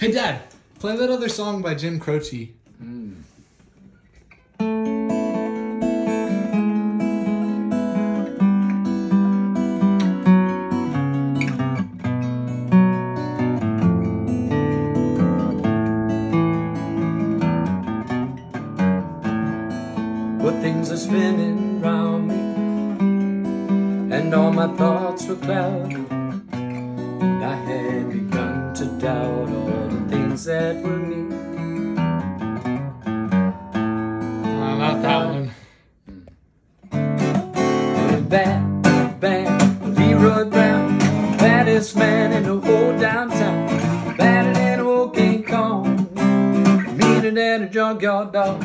Hey, Dad, play that other song by Jim Croce. But things are spinning round me, and all my thoughts were clouded. And I had begun to doubt all things that were me. Uh, not that one. Bad, bad, Leroy Brown, baddest man in the whole downtown, badder than a old King Kong, meaner than a junkyard dog.